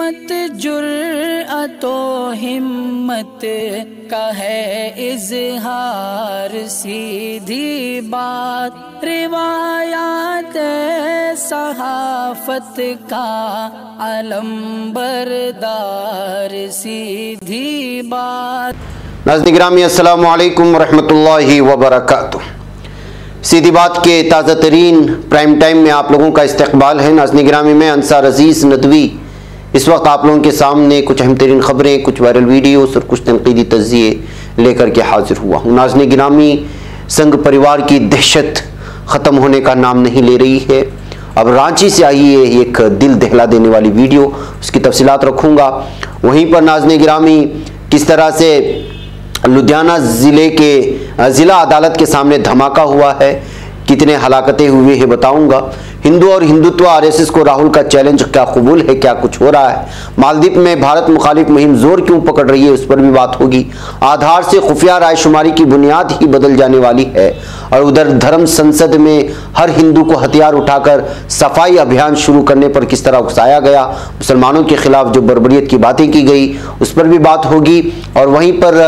अजीमत जुर्अतो हिम्मत का है इजहार, सीधी बात। रिवायात सहाफत का अलम बरदार सीधी बात। नाजन ग्रामी अस्सलाम वालेकुम रहमतुल्लाहि व बरकातुहू सीधी बात के ताज़ा तरीन प्राइम टाइम में आप लोगों का इस्तकबाल है। नाजन ग्रामी में अंसार अज़ीज़ नदवी इस वक्त आप लोगों के सामने कुछ अहम तरीन ख़बरें, कुछ वायरल वीडियोस और कुछ तनकीदी तजिए लेकर के हाजिर हुआ हूँ। नाजन ग्रामी संघ परिवार की दहशत ख़त्म होने का नाम नहीं ले रही है। अब रांची से आई है एक दिल दहला देने वाली वीडियो, उसकी तफसीत रखूँगा। वहीं पर नाजन ग्रामी किस तरह से लुधियाना ज़िले के, ज़िला अदालत के सामने धमाका हुआ है, कितने हलाकतें हुई है बताऊँगा। हिंदू और हिंदुत्व आरएसएस को राहुल का चैलेंज, क्या कबूल है, क्या कुछ हो रहा है? मालदीप में भारत मुखालिफ मुहिम ज़ोर क्यों पकड़ रही है उस पर भी बात होगी। आधार से खुफिया रायशुमारी की बुनियाद ही बदल जाने वाली है और उधर धर्म संसद में हर हिंदू को हथियार उठाकर सफ़ाई अभियान शुरू करने पर किस तरह उकसाया गया? मुसलमानों के खिलाफ जो बरबरीत की बातें की गई, उस पर भी बात होगी। और वहीं पर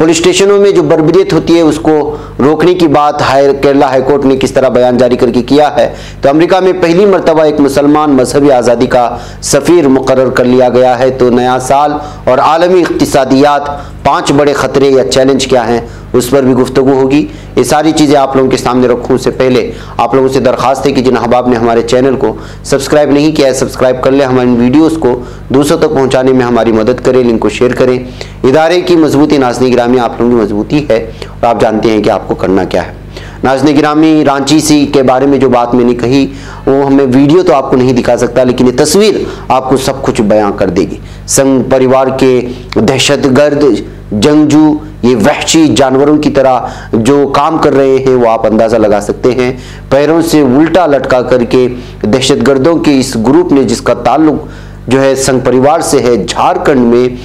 पुलिस स्टेशनों में जो बर्बरीत होती है, उसको रोकने की बात हाई, केरला हाईकोर्ट ने किस तरह बयान जारी करके किया है तो अमेरिका में पहली मरतबा एक मुसलमान मजहबी आज़ादी का सफ़ीर मुकर कर लिया गया है तो नया साल और आलमी इकतसादियात पाँच बड़े ख़तरे या चैलेंज क्या हैं, उस पर भी गुफ्तु होगी। ये सारी चीज़ें आप लोगों के सामने रखूँ उससे पहले, आप लोगों से दरख्वास्त है कि जिन अहबाब ने हमारे चैनल को सब्सक्राइब नहीं किया है सब्सक्राइब कर ले हमारे वीडियोज़ को दूसरों तक तो पहुँचाने में हमारी मदद करें लिंक को शेयर करें। इदारे की मजबूती नाजनी ग्रामी आप लोगों की मजबूती है और आप जानते हैं कि आपको करना क्या है। नाजन गिरामी रांची सी के बारे में जो बात मैंने कही, वो हमें वीडियो तो आपको नहीं दिखा सकता, लेकिन ये तस्वीर आपको सब कुछ बयां कर देगी। संघ परिवार के दहशतगर्द जंगजू, ये वहशी जानवरों की तरह जो काम कर रहे हैं, वो आप अंदाज़ा लगा सकते हैं। पैरों से उल्टा लटका करके दहशतगर्दों के इस ग्रुप ने, जिसका ताल्लुक जो है संघ परिवार से है, झारखंड में,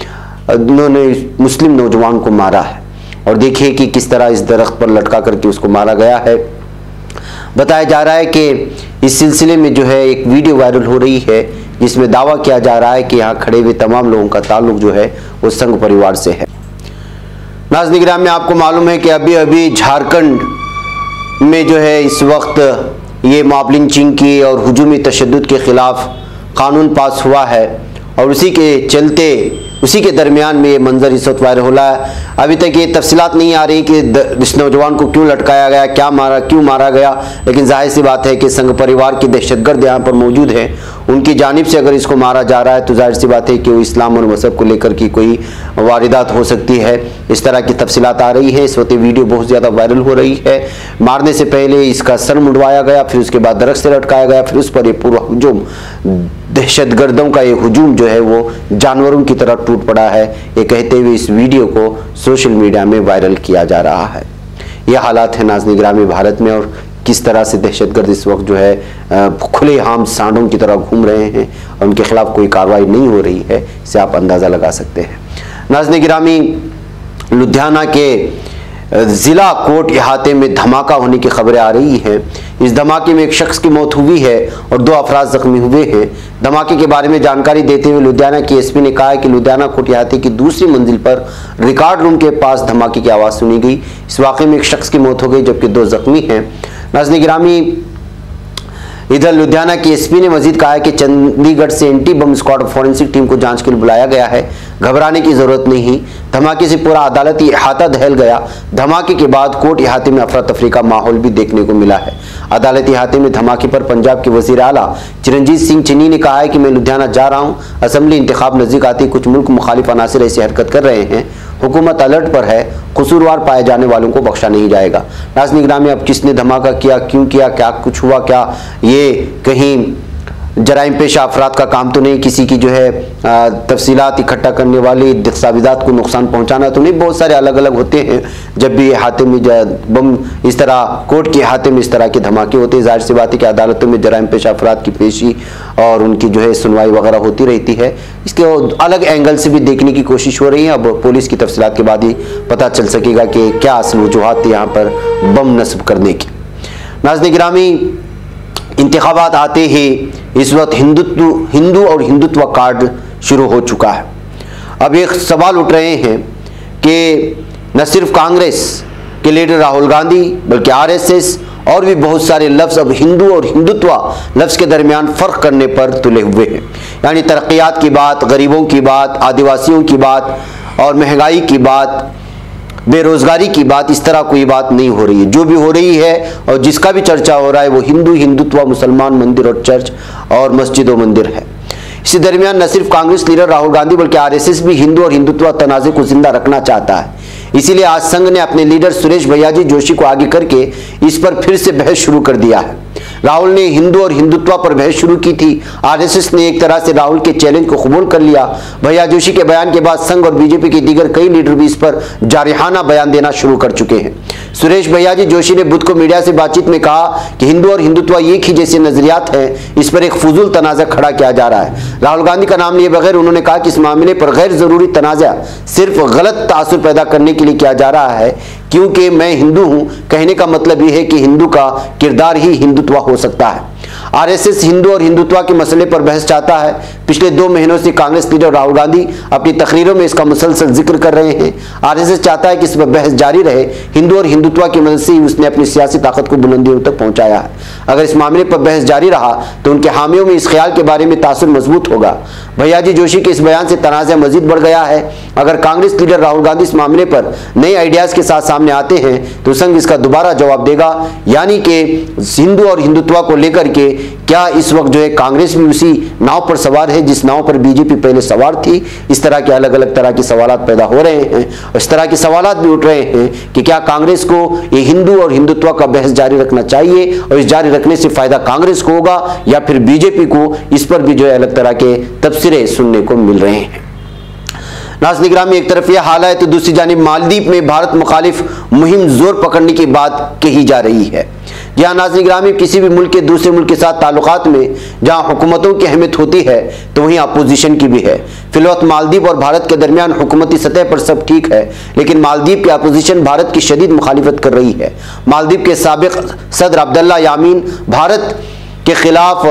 उन्होंने मुस्लिम नौजवान को मारा है। और देखिए कि किस तरह इस दरख्त पर लटका करके उसको मारा गया है। बताया जा रहा है कि इस सिलसिले में जो है एक वीडियो वायरल हो रही है, जिसमें दावा किया जा रहा है कि यहाँ खड़े हुए तमाम लोगों का ताल्लुक जो है, वो संघ परिवार से है। नाजन ग्राम में आपको मालूम है कि अभी अभी झारखंड में जो है इस वक्त ये मॉब चिंग की और हजूमी तशद के ख़िलाफ़ कानून पास हुआ है और उसी के चलते उसी के दरमियान में ये मंजर इस वक्त वायरल हो रहा है। अभी तक ये तफसीत नहीं आ रही कि इस नौजवान को क्यों लटकाया गया, क्या मारा क्यों मारा गया, लेकिन ज़ाहिर सी बात है कि संघ परिवार की दहशतगर्द यहाँ पर मौजूद है। उनकी जानब से अगर इसको मारा जा रहा है तो ज़ाहिर सी बात है कि वो इस्लाम और मज़हब को लेकर की कोई वारदात हो सकती है। इस तरह की तफसीत आ रही है। इस वक्त वीडियो बहुत ज़्यादा वायरल हो रही है। मारने से पहले इसका सर मुंडवाया गया, फिर उसके बाद दरख्त से लटकाया गया, फिर उस पर यह पूरा हजूम दहशत गर्दों का ये हजूम जो है वो जानवरों की तरह टूट पड़ा है। ये कहते हुए इस वीडियो को सोशल मीडिया में वायरल किया जा रहा है। ये हालात है नाजनी ग्रामी भारत में और किस तरह से दहशतगर्द इस वक्त जो है खुले आम सांडों की तरह घूम रहे हैं और उनके खिलाफ कोई कार्रवाई नहीं हो रही है, इसे आप अंदाज़ा लगा सकते हैं। नाजन ग्रामी लुधियाना के ज़िला कोट अहाते में धमाका होने की खबरें आ रही हैं। इस धमाके में एक शख्स की मौत हुई है और दो अफराज जख्मी हुए हैं। धमाके के बारे में जानकारी देते हुए लुधियाना की एसपी ने कहा है कि लुधियाना कोट अहाते की दूसरी मंजिल पर रिकॉर्ड रूम के पास धमाके की आवाज़ सुनी गई। इस वाक़े में एक शख्स की मौत हो गई, जबकि दो जख्मी हैं। नाजन ग्रामी, इधर लुधियाना की एसपी ने मजीद कहा है कि चंडीगढ़ से anti bomb squad forensic team को जाँच के लिए बुलाया गया है। घबराने की ज़रूरत नहीं धमाके से पूरा अदालती अहाता दहल गया। धमाके के बाद कोर्ट अहाते में अफरा तफरी का माहौल भी देखने को मिला है। अदालती अहाते में धमाके पर पंजाब के वज़ीर अला चिरंजीत सिंह चन्नी ने कहा है कि मैं लुधियाना जा रहा हूँ। असम्बली इंतब नज़दीक आती कुछ मुल्क मुखालिफ अनासर ऐसी हरकत कर रहे हैं। हुकूमत अलर्ट पर है, कसूरवार पाए जाने वालों को बख्शा नहीं जाएगा। नाज निगरान में अब किसने धमाका किया, क्यों किया, क्या कुछ हुआ, क्या ये कहीं जराइम पेशा अफराद का काम तो नहीं, किसी की जो है तफसीत इकट्ठा करने वाली दस्तावेजात को नुकसान पहुँचाना तो नहीं, बहुत सारे अलग अलग होते हैं। जब भी हाथे में बम इस तरह, कोर्ट के हाथे में इस तरह के धमाके होते हैं, ज़ाहिर सी बात है कि अदालतों में जराइम पेशा अफराद की पेशी और उनकी जो है सुनवाई वगैरह होती रहती है। इसके अलग एंगल से भी देखने की कोशिश हो रही है, अब पुलिस की तफसीत के बाद ही पता चल सकेगा कि क्या असल वजूहत थी यहाँ पर बम नस्ब करने की। नाजन ग्रामी इंतबात आते ही इस वक्त हिंदुत्व, हिंदू और हिंदुत्व कार्ड शुरू हो चुका है। अब एक सवाल उठ रहे हैं कि न सिर्फ़ कांग्रेस के लीडर राहुल गांधी, बल्कि आरएसएस और भी बहुत सारे लफ्ज़ अब हिंदू और हिंदुत्व लफ्ज़ के दरमियान फ़र्क करने पर तुले हुए हैं। यानी तरक्यात की बात, गरीबों की बात, आदिवासियों की बात और महँगाई की बात बेरोज़गारी की बात, इस तरह कोई बात नहीं हो रही है। जो भी हो रही है और जिसका भी चर्चा हो रहा है, वो हिंदू, हिंदुत्व, मुसलमान मंदिर और चर्च और मस्जिद और मंदिर है। इसी दरमियान न सिर्फ़ कांग्रेस लीडर राहुल गांधी, बल्कि आरएसएस भी हिंदू और हिंदुत्व तनाज़े को ज़िंदा रखना चाहता है। इसीलिए आज संघ ने अपने लीडर सुरेश भैयाजी जोशी को आगे करके इस पर फिर से बहस शुरू कर दिया है। राहुल ने हिंदू और हिंदुत्व पर बहस शुरू की थी। आरएसएस ने एक तरह से राहुल के चैलेंज को कबूल कर लिया। भैया जोशी के बयान के बाद संघ और बीजेपी के दीगर कई लीडर भी इस पर जारिहाना बयान देना शुरू कर चुके हैं। सुरेश भैया जी, जोशी ने बुध को मीडिया से बातचीत में कहा कि हिंदू और हिंदुत्व एक ही जैसे नजरियात हैं, इस पर एक फजूल तनाज़ा खड़ा किया जा रहा है। राहुल गांधी का नाम लिए बगैर उन्होंने कहा कि इस मामले पर गैर ज़रूरी तनाज़ा सिर्फ़ गलत तासर पैदा करने के लिए किया जा रहा है। क्योंकि मैं हिंदू हूँ, कहने का मतलब यह है कि हिंदू का किरदार ही हिंदुत्व हो सकता है। आरएसएस हिंदू और हिंदुत्व के मसले पर बहस चाहता है। पिछले दो महीनों से कांग्रेस लीडर राहुल गांधी अपनी तकरीरों में इसका मुसलसल ज़िक्र कर रहे हैं। आरएसएस चाहता है कि इस पर बहस जारी रहे। हिंदू और हिंदुत्व की मदद से ही उसने अपनी सियासी ताकत को बुलंदियों तक पहुँचाया। है अगर इस मामले पर बहस जारी रहा तो उनके हामियों में इस ख्याल के बारे में तासर मज़बूत होगा। भैयाजी जोशी के इस बयान से तनाज़ा मजीद बढ़ गया है। अगर कांग्रेस लीडर राहुल गांधी इस मामले पर नए आइडियाज़ के साथ सामने आते हैं तो संघ इसका दोबारा जवाब देगा। यानी कि हिंदू और हिंदुत्व को लेकर के क्या इस वक्त जो है कांग्रेस भी उसी नाव पर सवार है, जिस नाव पर बीजेपी पहले सवार थी? इस तरह के अलग अलग तरह के सवाल पैदा हो रहे हैं इस तरह के सवाल भी उठ रहे हैं कि क्या कांग्रेस को ये हिंदू और हिंदुत्व का बहस जारी रखना चाहिए और इस जारी रखने से फ़ायदा कांग्रेस को होगा या फिर बीजेपी को? इस पर भी जो है अलग तरह के तबसरे सुनने को मिल रहे हैं। नाजन ग्रामी एक तरफ़ यह हाल है तो दूसरी जानब मालदीप में भारत मुखालिफ मुहिम ज़ोर पकड़ने की बात कही जा रही है। जहाँ नाजन ग्रामी किसी भी मुल्क के दूसरे मुल्क के साथ ताल्लुकात में जहाँ हुकूमतों की अहमियत होती है तो वहीं अपोजिशन की भी है। फिलवक्त मालदीप और भारत के दरमियान हुकूमती सतह पर सब ठीक है, लेकिन मालदीप की अपोजिशन भारत की शदीद मुखालिफत कर रही है। मालदीप के सबक सदर अब्दुल्ला यामीन भारत के खिलाफ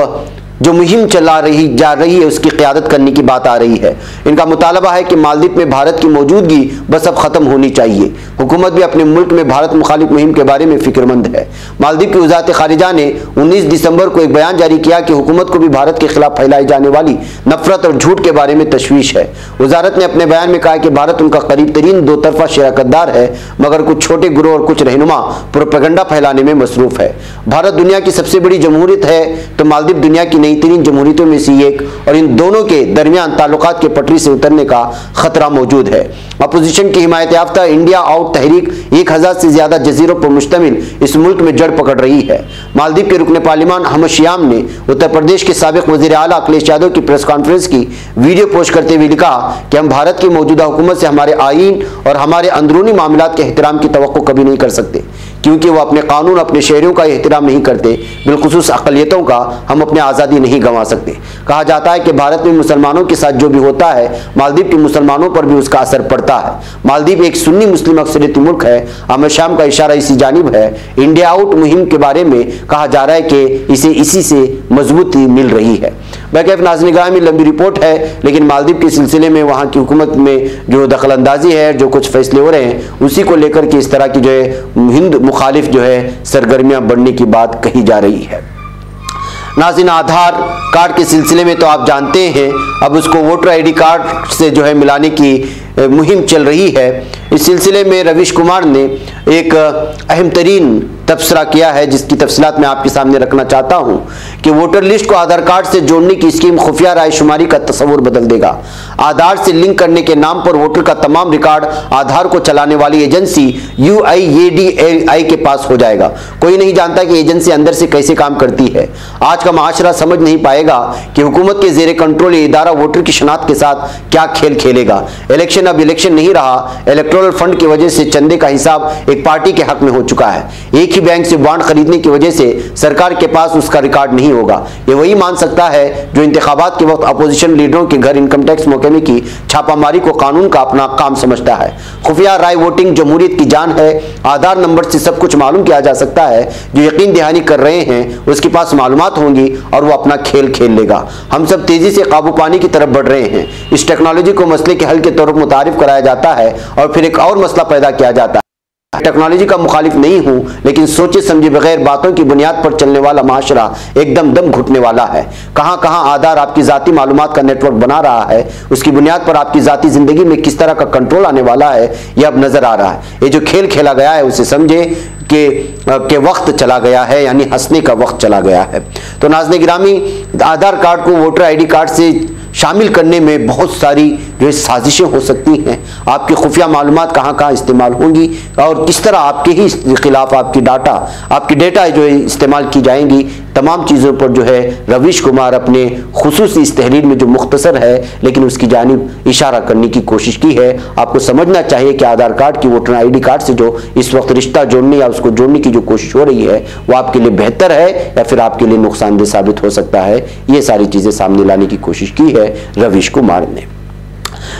जो मुहिम चला रही, जा रही है, उसकी क्यादत करने की बात आ रही है। इनका मुतालबा है कि मालदीप में भारत की मौजूदगी बस अब ख़त्म होनी चाहिए। हुकूमत भी अपने मुल्क में भारत मुखालिफ मुहिम के बारे में फिक्रमंद है। मालदीप की वजारत खारिजा ने उन्नीस दिसंबर को एक बयान जारी किया कि हुकूमत को भी भारत के खिलाफ फैलाई जाने वाली नफरत और झूठ के बारे में तशवीश है। वजारत ने अपने बयान में कहा कि भारत उनका करीब तरीन दो तरफा शराकतदार है, मगर कुछ छोटे ग्रोह और कुछ रहनुमा प्रोपेगंडा फैलाने में मसरूफ है। भारत दुनिया की सबसे बड़ी जमहूरियत है तो मालदीप दुनिया की नई तरीन जमहूरियतों में से एक और इन दोनों के दरमियान ताल्लुकात के पटरी से उतरने का खतरा मौजूद है। अपोजिशन की हिमायत याफ्ता, इंडिया आउट तहरीक एक हज़ार से ज़्यादा जजीरों पर मुश्तमिल इस मुल्क में जड़ पकड़ रही है। मालदीव के रुकन पार्लिमान अहमद श्याम ने उत्तर प्रदेश के सबक वजी अला अखिलेश यादव की प्रेस कॉन्फ्रेंस की वीडियो पोस्ट करते हुए लिखा कि हम भारत की मौजूदा हुकूमत से हमारे आइन और हमारे अंदरूनी मामला के एहतराम की तो कभी नहीं कर सकते। क्योंकि वो अपने कानून, अपने शहरों का एहतराम नहीं करते, बिलखसूस अकलीतों का हम अपने आज़ादी नहीं गंवा सकते। कहा जाता है कि भारत में मुसलमानों के साथ जो भी होता है, मालदीव के मुसलमानों पर भी उसका असर पड़ता है। मालदीव एक सुन्नी मुस्लिम अक्सरियती मुल्क है अमर शाम का इशारा इसी जानब है। इंडिया आउट मुहिम के बारे में कहा जा रहा है कि इसे इसी से मजबूती मिल रही है। बैकैफ नाजनिगाह में लंबी रिपोर्ट है, लेकिन मालदीव के सिलसिले में वहाँ की हुकूमत में जो दखल अंदाजी है, जो कुछ फैसले हो रहे हैं, उसी को लेकर के इस तरह की जो है, हिंद मुखालिफ जो है, सरगर्मियाँ बढ़ने की बात कही जा रही है। नाजिन आधार कार्ड के सिलसिले में तो आप जानते हैं, अब उसको वोटर आईडी कार्ड से जो है मिलाने की मुहिम चल रही है। इस सिलसिले में रविश कुमार ने एक अहम तरीन तबसरा किया है, जिसकी तफसलत मैं आपके सामने रखना चाहता हूँ। कि वोटर लिस्ट को आधार कार्ड से जोड़ने की स्कीम खुफिया रायशुमारी का तस्वुर बदल देगा। आधार से लिंक करने के नाम पर वोटर का तमाम रिकॉर्ड आधार को चलाने वाली एजेंसी यू के पास हो जाएगा। कोई नहीं जानता कि एजेंसी अंदर से कैसे काम करती है। आज का माशरा समझ नहीं पाएगा कि हुकूमत के जेर कंट्रोल इदारा वोटर की शनाख्त के साथ क्या खेल खेलेगा। इलेक्शन अब इलेक्शन नहीं रहा, इलेक्ट्रोल फंड की वजह से चंदे का हिसाब एक पार्टी के हक में हो चुका है। एक ही बैंक से बॉन्ड खरीदने की वजह से सरकार के पास उसका रिकॉर्ड नहीं होगा। ये वही मान सकता है जो इंतबात के वक्त अपोजिशन लीडरों के घर इनकम टैक्स महकमे की छापामारी को कानून का अपना काम समझता है। खुफिया राय वोटिंग जमहूरियत की जान है। आधार नंबर से सब कुछ मालूम किया जा सकता है। जो यकीन दहानी कर रहे हैं, उसके पास मालूम होंगी और वो अपना खेल खेल लेगा। हम सब तेज़ी से काबू पाने की तरफ़ बढ़ रहे हैं। इस टेक्नोलॉजी को मसले के हल के तौर पर मुतारफ कराया जाता है और फिर एक और मसला पैदा किया जाता है। टेक्नोलॉजी का मुखालिफ नहीं हूँ, लेकिन सोचे समझे बगैर बातों की बुनियाद पर चलने वाला माशरा एकदम दम घुटने वाला है। कहाँ कहाँ आधार आपकी जाती मालूम का नेटवर्क बना रहा है, उसकी बुनियाद पर आपकी जाती ज़िंदगी में किस तरह का कंट्रोल आने वाला है, यह अब नज़र आ रहा है। ये जो खेल खेला गया है, उसे समझे के के वक्त चला गया है, यानी हंसने का वक्त चला गया है। तो नाजन गिरामी, आधार कार्ड को वोटर आईडी कार्ड से शामिल करने में बहुत सारी जो साजिशें हो सकती हैं, आपकी खुफिया मालूम कहाँ कहाँ इस्तेमाल होंगी और किस तरह आपके ही खिलाफ आपकी डाटा, आपकी डेटा जो है इस्तेमाल की जाएँगी, तमाम चीज़ों पर जो है रवीश कुमार अपने खसूस इस तहरीर में जो मुख्तसर है, लेकिन उसकी जानब इशारा करने की कोशिश की है। आपको समझना चाहिए कि आधार कार्ड की वोटर आई डी कार्ड से जो इस वक्त रिश्ता जोड़ने या उसको जोड़ने की जो कोशिश हो रही है, वो आपके लिए बेहतर है या फिर आपके लिए नुकसानदेह साबित हो सकता है। ये सारी चीज़ें सामने लाने की कोशिश की है रवीश कुमार ने।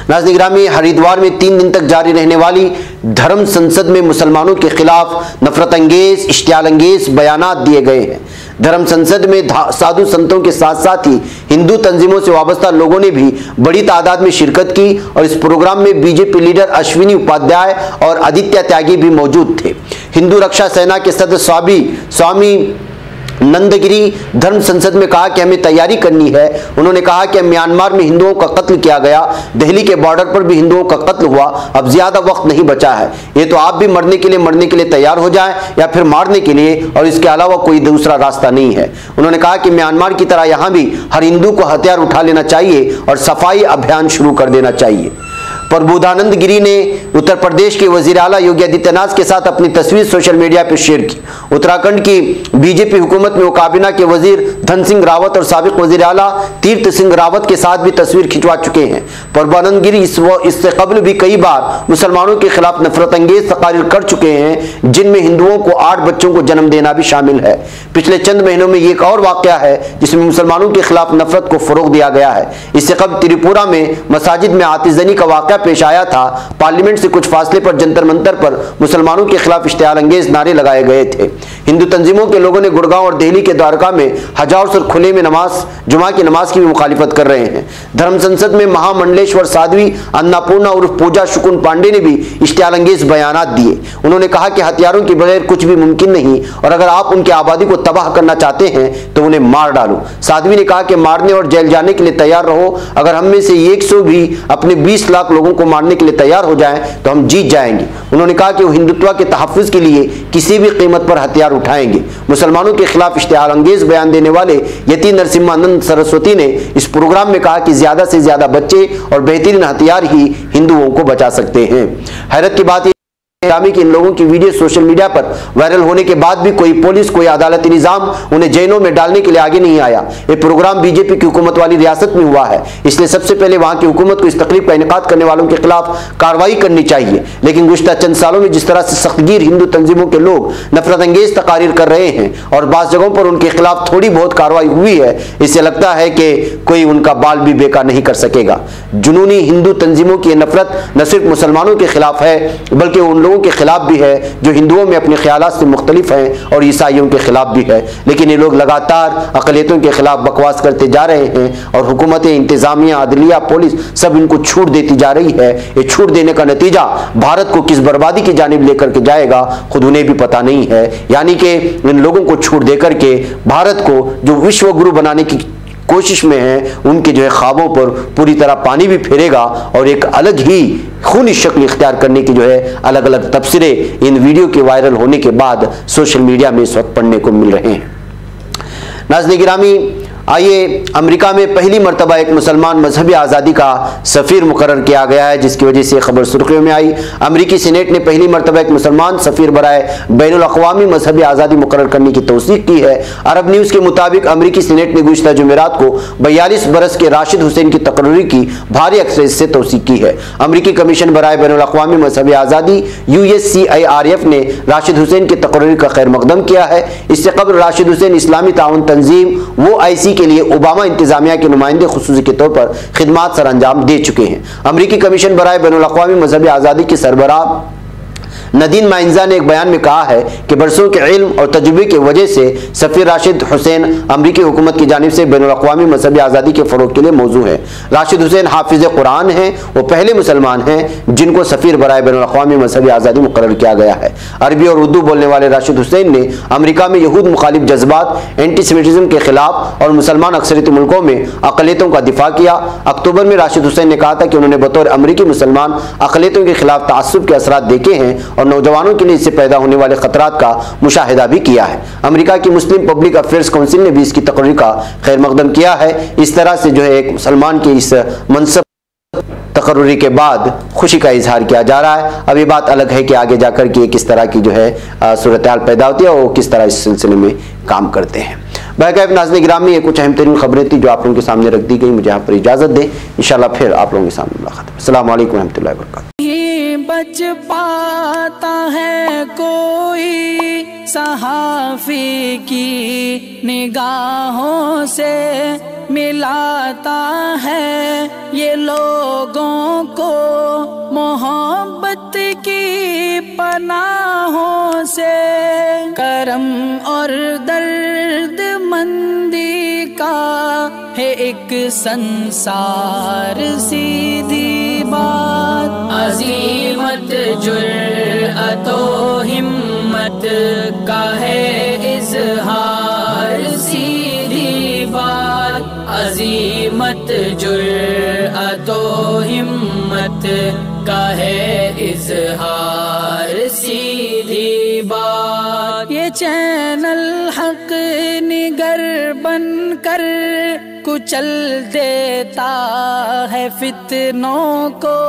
नाजनिग्रामी हरिद्वार में तीन दिन तक जारी रहने वाली धर्म संसद में मुसलमानों के खिलाफ नफरत अंगेज इश्तियाल अंगेज बयान दिए गए हैं। धर्म संसद में साधु संतों के साथ साथ ही हिंदू तंजीमों से वाबस्ता लोगों ने भी बड़ी तादाद में शिरकत की और इस प्रोग्राम में बीजेपी लीडर अश्विनी उपाध्याय और आदित्य त्यागी भी मौजूद थे। हिंदू रक्षा सेना के सदस्य स्वामी स्वामी नंदगिरी धर्म संसद में कहा कि हमें तैयारी करनी है। उन्होंने कहा कि म्यांमार में हिंदुओं का कत्ल किया गया। दिल्ली के बॉर्डर पर भी हिंदुओं का कत्ल हुआ। अब ज़्यादा वक्त नहीं बचा है। ये तो आप भी मरने के लिए, मरने के लिए तैयार हो जाए या फिर मारने के लिए, और इसके अलावा कोई दूसरा रास्ता नहीं है। उन्होंने कहा कि म्यांमार की तरह यहाँ भी हर हिंदू को हथियार उठा लेना चाहिए और सफ़ाई अभियान शुरू कर देना चाहिए। प्रबोधानंद गिरी ने उत्तर प्रदेश के वज़ीर अला योगी आदित्यनाथ के साथ अपनी तस्वीर सोशल मीडिया पर शेयर की। उत्तराखंड की बीजेपी हुकूमत में काबीना के वज़ीर धन सिंह रावत और सबक वज़ीर अला तीर्थ सिंह रावत के साथ भी तस्वीर खिंचवा चुके हैं। प्रबोधानंद गिरी इस इससे कबल भी कई बार मुसलमानों के खिलाफ नफरत अंगेज तकारीर कर चुके हैं, जिनमें हिंदुओं को आठ बच्चों को जन्म देना भी शामिल है। पिछले चंद महीनों में एक और वाक़ है, जिसमें मुसलमानों के खिलाफ नफरत को फरोग दिया गया है। इससे कब त्रिपुरा में मसाजिद में आतिजनी का वाक़ पेश आया था। पार्लियामेंट से कुछ फासले पर, जंतर मंतर पर मुसलमानों के खिलाफ इश्तेहार अंगेज नारे लगाए गए थे। हिंदू तंजीमों के लोगों ने गुड़गांव और दिल्ली के द्वारका में हज़ार सर खुले में नमाज़ जुमा की नमाज़ की भी मुखालिफत कर रहे हैं। धर्म संसद में महामंडलेश्वर साध्वी, अन्नापूर्णा और पूजा शुकुन पांडे ने भी इश्तेहार अंगेज बयान दिए। उन्होंने कहा कि हथियारों के बगैर कुछ भी मुमकिन नहीं, और अगर आप उनकी आबादी को तबाह करना चाहते हैं तो उन्हें मार डालो। साध्वी ने कहा कि मारने और जेल जाने के लिए तैयार रहो। अगर हम में से एक सौ भी अपने बीस लाख लोगों को मारने के लिए तैयार हो जाएँ तो हम जीत जाएँगे। उन्होंने कहा कि वो हिंदुत्व के तहफ़ के लिए किसी भी कीमत पर हथियार उठाएँगे। मुसलमानों के खिलाफ इश्तहार अंगेज बयान देने वाले यती नरसिम्हानंद सरस्वती ने इस प्रोग्राम में कहा कि ज़्यादा से ज़्यादा बच्चे और बेहतरीन हथियार ही हिंदुओं को बचा सकते हैं। हैरत की बात इस्लामी के इन लोगों की वीडियो सोशल मीडिया पर वायरल होने के बाद भी कोई पुलिस, कोई अदालती निज़ाम उन्हें जेलों में डालने के लिए आगे नहीं आया। ये प्रोग्राम बीजेपी की हुकूमत वाली रियासत में हुआ है। इसलिए सबसे पहले वहाँ की हुकूमत को इस तकलीफ़ का इनका करने वालों के खिलाफ कार्रवाई करनी चाहिए। लेकिन गुजशत चंद सालों में जिस तरह से सख्तगीर हिंदू तंजीमों के लोग नफरत अंगेज तकारीर कर रहे हैं और बास जगहों पर उनके खिलाफ थोड़ी बहुत कार्रवाई हुई है, इससे लगता है कि कोई उनका बाल भी बेकार नहीं कर सकेगा। जुनूनी हिंदू तंजीमों की नफरत न सिर्फ़ मुसलमानों के खिलाफ है, बल्कि उन लोगों के खिलाफ भी है, जो हिंदुओं में अपने ख्याल से मुख्तलिफ़ हैं और ईसाइयों के खिलाफ भी है। लेकिन ये लोग लगातार अकलीतों के खिलाफ बकवास करते जा रहे हैं और हुकूमतें, इंतज़ामिया अदलिया पुलिस सब इनको छूट देती जा रही है। ये छूट देने का नतीजा भारत को किस बर्बादी की जानब लेकर के जाएगा, खुद उन्हें भी पता नहीं है। यानी कि इन लोगों को छूट देकर के भारत को जो विश्व गुरु बनाने की कोशिश में है, उनके जो है ख्वाबों पर पूरी तरह पानी भी फेरेगा और एक अलग ही खूनी शक्ल इख्तियार करने की जो है अलग अलग तबसरे इन वीडियो के वायरल होने के बाद सोशल मीडिया में इस वक्त पढ़ने को मिल रहे हैं। नाजन गिरामी आइए, अमेरिका में पहली मरतबा एक मुसलमान मजहबी आज़ादी का सफ़ीर मुकर किया गया है, जिसकी वजह से खबर सुर्खियों में आई। अमरीकी सीनेट ने पहली मरतबा एक मुसलमान सफ़ीर बरए बैन अवी मजहबी आज़ादी मुकर करने की तोसीक की है। अरब न्यूज़ के मुताबिक अमरीकी सीनेट ने गुजशत जुमेरात को बयालीस बरस के राशिद हुसैन की तकर्री की भारी अक्सर से तोसीक की है। अमरीकी कमीशन बरए बैन अवी मजहबी आज़ादी U S C I R F ने राशिद हुसैन की तकर्री का खैर मकदम किया है। इससे कबल राशिद हुसैन इस्लामी ताउन तंजीम, वो आई सी के लिए ओबामा इंतजामिया के नुमाइंदे खसूस के तौर पर खिदमत सर अंजाम दे चुके हैं। अमरीकी कमीशन बरए बैन अवी मजहबी आज़ादी के सरबराह नदीन माइंजा ने एक बयान में कहा है कि बरसों के इल्म और तजुर्बे की वजह से सफ़ीर राशिद हुसैन अमरीकी हुकूमत की जानब से बैन अवी मजहबी आज़ादी के फ़रोग के लिए मौजू है। राशिद हुसैन हाफिज कुरान हैं, वो पहले मुसलमान हैं, जिनको सफ़ीर बरए बैन अवी मजहबी आज़ादी मुकर किया गया है। अरबी और उर्दू बोलने वाले राशिद हुसैन ने अमरीका में यहूद मुखालिफ जज्बात, एंटीसमिटिज़म के खिलाफ और मुसलमान अक्सरियत मुल्कों में अकलीतों का दिफा किया। अक्टूबर में राशिद हुसैन ने कहा था कि उन्होंने बतौर अमरीकी मुसलमान अकलीतों के खिलाफ तसब के असरा देखे हैं और और नौजवानों के लिए इससे पैदा होने वाले खतरा का मुशाहिदा भी किया है। अमेरिका की मुस्लिम पब्लिक अफेयर्स काउंसिल ने भी इसकी तकरीर का खैर मकदम किया है। इस तरह से जो है एक मुसलमान के इस मनसब तकर्री के बाद खुशी का इजहार किया जा रहा है। अब ये बात अलग है कि आगे जाकर के किस तरह की जो है सूरत पैदा होती है और किस तरह इस सिलसिले में काम करते हैं। बहकैब नाजन ग्रामी ये कुछ अहम तरीन खबरें थी जो आप लोगों के सामने रख दी गई। मुझे यहाँ पर इजाज़त दें। इन फिर आप लोगों के सामने मुलाकात अल्लाम वरहमल वर्क बच पाता है कोई सहाफी की निगाहों से मिलाता है ये लोगों को मोहब्बत की पनाहों से। करम और दर्द मंदी का है एक संसार सीधी जुर्अतो हिम्मत का है इजहार सीधी बात। अजीमत जुर्अतो हिम्मत का है इजहार सीधी बात। ये चैनल हक निगर बन कर कुचल देता है फितनों को।